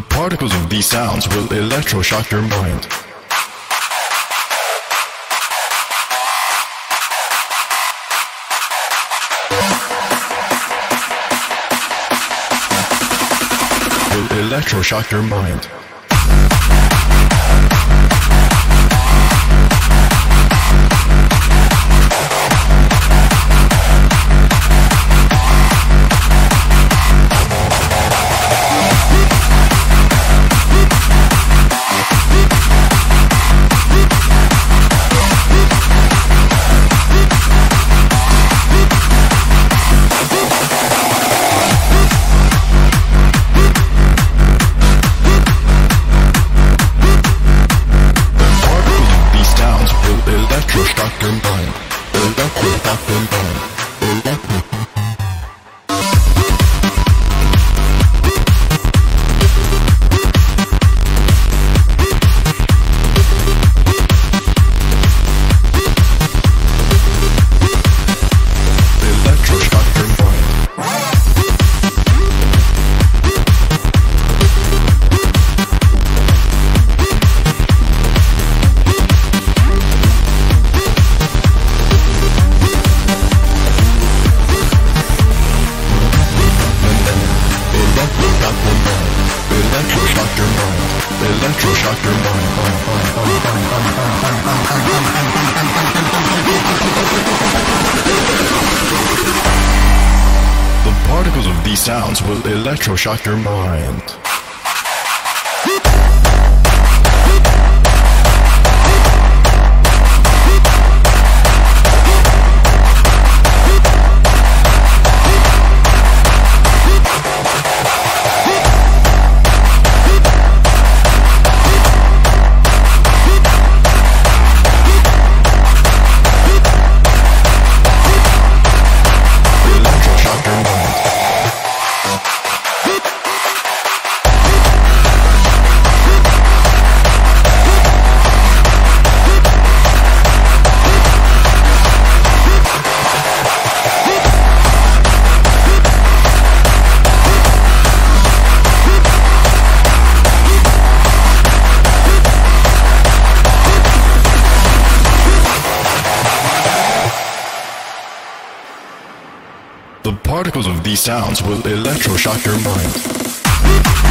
particles of these sounds will electroshock your mind. Will electroshock your mind. Electroshock your mind. Electroshock your mind. Electro- The particles of these sounds will electroshock your mind. The particles of these sounds will electroshock your mind.